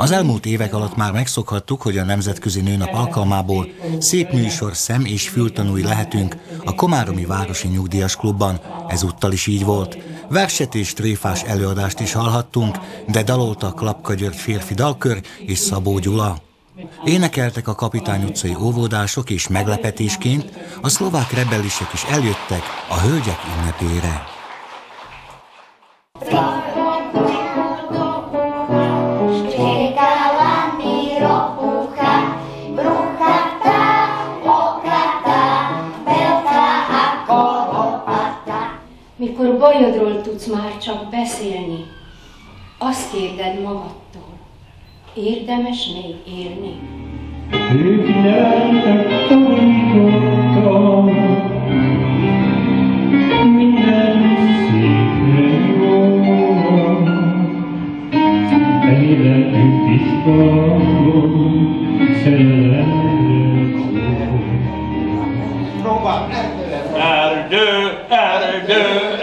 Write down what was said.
Az elmúlt évek alatt már megszokhattuk, hogy a Nemzetközi Nőnap alkalmából szép műsor szem és fültanúi lehetünk a Komáromi Városi Nyugdíjas Klubban. Ezúttal is így volt. Verset és tréfás előadást is hallhattunk, de dalolta Klapka György férfi dalkör és Szabó Gyula. Énekeltek a Kapitány utcai óvodások, és meglepetésként a szlovák rebellisek is eljöttek a hölgyek ünnepére. Mikor bajodról tudsz már csak beszélni, azt kérded magadtól, érdemes még élni? Ők nyertek tanítottam, minden szépre jóra, életük tisztalom, szerelemre Erdő, erdő, erdő.